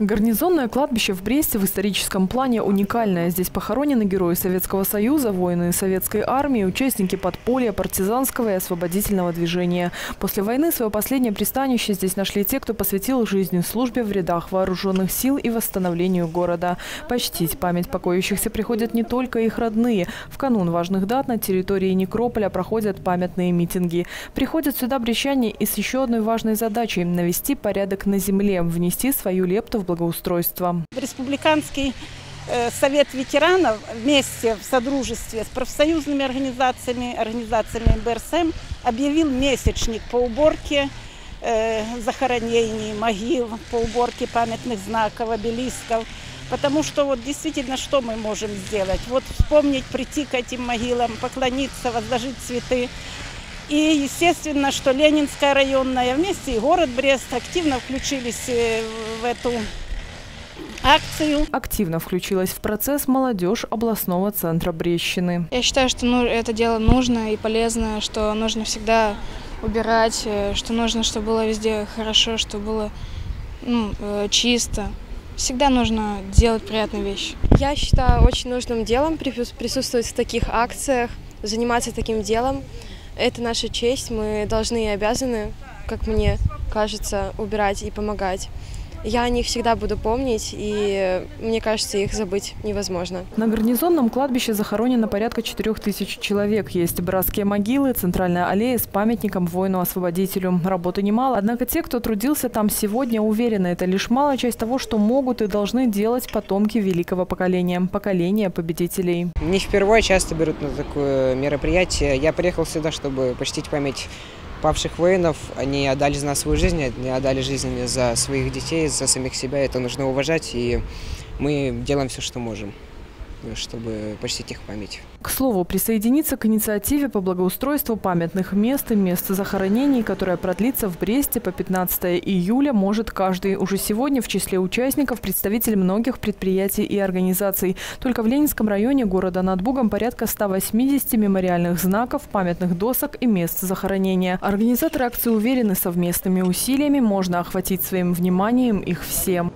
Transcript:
Гарнизонное кладбище в Бресте в историческом плане уникальное. Здесь похоронены герои Советского Союза, воины Советской армии, участники подполья, партизанского и освободительного движения. После войны свое последнее пристанище здесь нашли те, кто посвятил жизни службе в рядах вооруженных сил и восстановлению города. Почтить память покоящихся приходят не только их родные. В канун важных дат на территории Некрополя проходят памятные митинги. Приходят сюда брещане и с еще одной важной задачей – навести порядок на земле, внести свою лепту в благоустройства. Республиканский э, совет ветеранов вместе в содружестве с профсоюзными организациями, организациями БРСМ объявил месячник по уборке э, захоронений, могил, по уборке памятных знаков, обелисков. Потому что вот действительно, что мы можем сделать? Вот вспомнить, прийти к этим могилам, поклониться, возложить цветы. И естественно, что Ленинская районная вместе и город Брест активно включились э, в эту акцию. Активно включилась в процесс молодежь областного центра Брещины. Я считаю, что ну, это дело нужно и полезно, что нужно всегда убирать, э, что нужно, чтобы было везде хорошо, чтобы было ну, э, чисто. Всегда нужно делать приятные вещи. Я считаю очень нужным делом присутствовать в таких акциях, заниматься таким делом. Это наша честь, мы должны и обязаны, как мне кажется, убирать и помогать. Я о них всегда буду помнить, и мне кажется, их забыть невозможно. На гарнизонном кладбище захоронено порядка 4000 человек. Есть братские могилы, центральная аллея с памятником воину-освободителю. Работы немало, однако те, кто трудился там сегодня, уверены, это лишь малая часть того, что могут и должны делать потомки великого поколения, поколения победителей. Не впервые часто берут на такое мероприятие. Я приехал сюда, чтобы почтить память павших воинов, они отдали за нас свою жизнь, они отдали жизнь за своих детей, за самих себя. Это нужно уважать, и мы делаем все, что можем чтобы почтить их память. К слову, присоединиться к инициативе по благоустройству памятных мест и мест захоронений, которая продлится в Бресте по 15 июля, может каждый. Уже сегодня в числе участников представитель многих предприятий и организаций. Только в Ленинском районе города над Бугом порядка 180 мемориальных знаков, памятных досок и мест захоронения. Организаторы акции уверены, совместными усилиями можно охватить своим вниманием их всем.